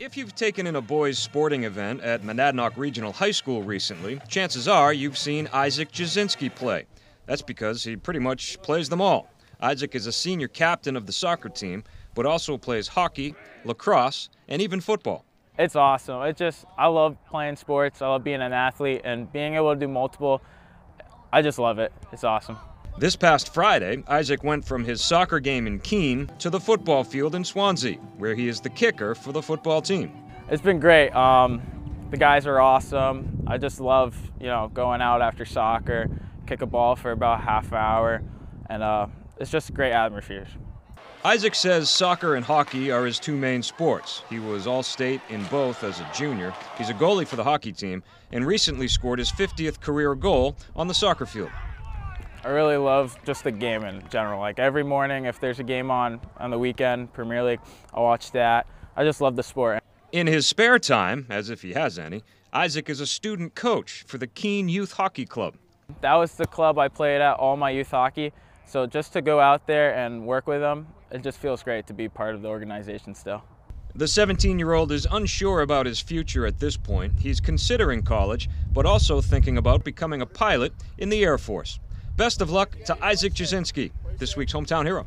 If you've taken in a boys' sporting event at Monadnock Regional High School recently, chances are you've seen Isaac Jasinski play. That's because he pretty much plays them all. Isaac is a senior captain of the soccer team, but also plays hockey, lacrosse, and even football. It's awesome. It just I love playing sports. I love being an athlete and being able to do multiple. I just love it. It's awesome. This past Friday, Isaac went from his soccer game in Keene to the football field in Swanzey, where he is the kicker for the football team. It's been great. Um, the guys are awesome. I just love, you know, going out after soccer, kick a ball for about half an hour, and uh, it's just a great atmosphere. Isaac says soccer and hockey are his two main sports. He was all state in both as a junior. He's a goalie for the hockey team and recently scored his 50th career goal on the soccer field. I really love just the game in general. Like every morning, if there's a game on on the weekend, Premier League, I watch that. I just love the sport. In his spare time, as if he has any, Isaac is a student coach for the Keene Youth Hockey Club. That was the club I played at all my youth hockey. So just to go out there and work with them, it just feels great to be part of the organization still. The 17 year old is unsure about his future at this point. He's considering college, but also thinking about becoming a pilot in the Air Force. Best of luck to Isaac Jasinski, this week's hometown hero.